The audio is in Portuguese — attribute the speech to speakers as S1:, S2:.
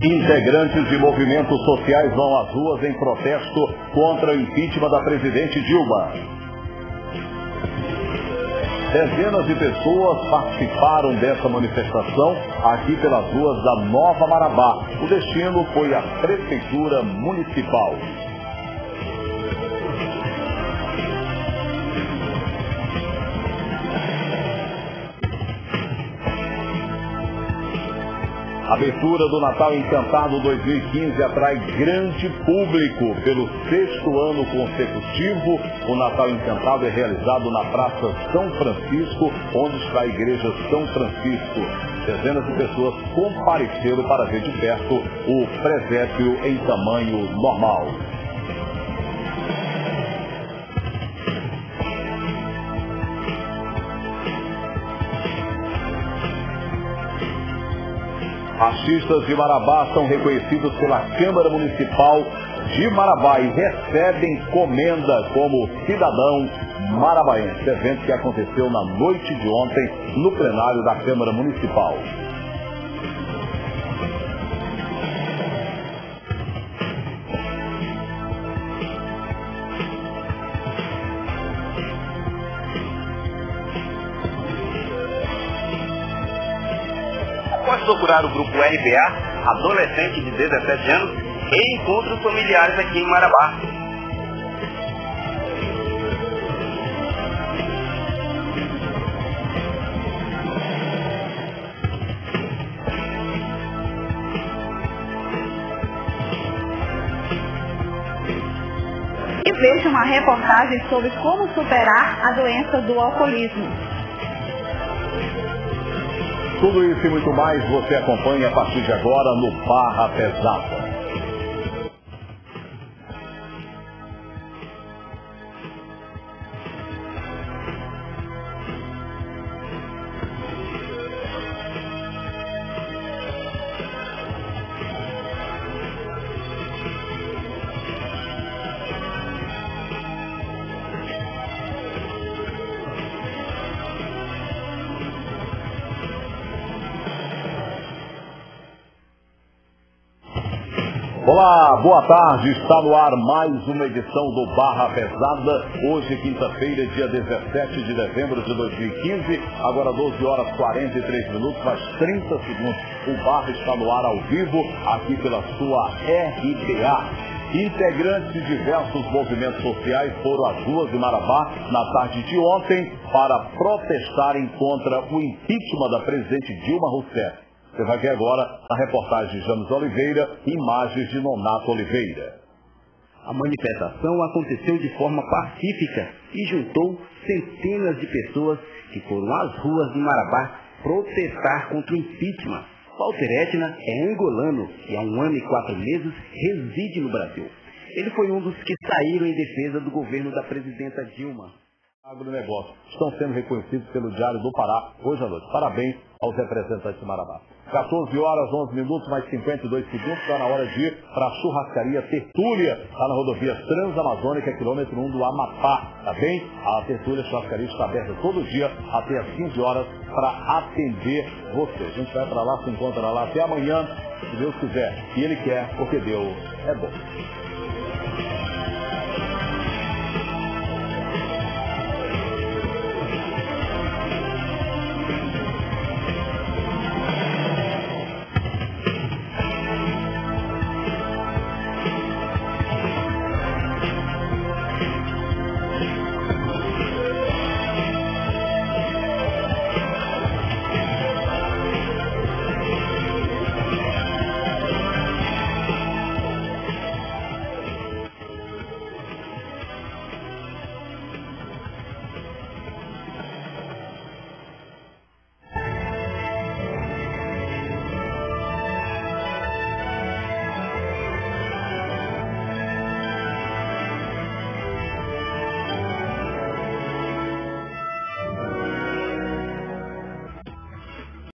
S1: Integrantes de movimentos sociais vão às ruas em protesto contra o impeachment da presidente Dilma. Dezenas de pessoas participaram dessa manifestação aqui pelas ruas da Nova Marabá. O destino foi a Prefeitura Municipal. A abertura do Natal Encantado 2015 atrai grande público. Pelo sexto ano consecutivo, o Natal Encantado é realizado na Praça São Francisco, onde está a Igreja São Francisco. Dezenas de pessoas compareceram para ver de perto o presépio em tamanho normal. Artistas de Marabá são reconhecidos pela Câmara Municipal de Marabá e recebem comenda como cidadão marabaense. Evento que aconteceu na noite de ontem no plenário da Câmara Municipal.
S2: Procurar o grupo RBA, adolescente de 17 anos, reencontra os familiares aqui em Marabá.
S3: E veja uma reportagem sobre como superar a doença do alcoolismo.
S1: Tudo isso e muito mais você acompanha a partir de agora no Barra Pesada. Olá, boa tarde. Está no ar mais uma edição do Barra Pesada. Hoje, quinta-feira, dia 17 de dezembro de 2015. Agora 12 horas 43 minutos, mais 30 segundos. O Barra está no ar ao vivo, aqui pela sua RBA. Integrantes de diversos movimentos sociais foram às ruas de Marabá na tarde de ontem para protestarem contra o impeachment da presidente Dilma Rousseff. Você vai ver agora na reportagem de James Oliveira, imagens de Nonato Oliveira.
S4: A manifestação aconteceu de forma pacífica e juntou centenas de pessoas que foram às ruas de Marabá protestar contra o impeachment. Walter Etna é angolano e há um ano e quatro meses reside no Brasil. Ele foi um dos que saíram em defesa do governo da presidenta Dilma.
S1: Agronegócio estão sendo reconhecidos pelo Diário do Pará hoje à noite. Parabéns aos representantes de Marabá. 14 horas, 11 minutos, mais 52 segundos, está na hora de ir para a churrascaria Tertúlia, lá na rodovia Transamazônica, quilômetro 1 do Amapá, tá bem? A Tertúlia Churrascaria está aberta todo dia, até às 15 horas, para atender você. A gente vai para lá, se encontra lá até amanhã, se Deus quiser. E Ele quer, porque Deus é bom.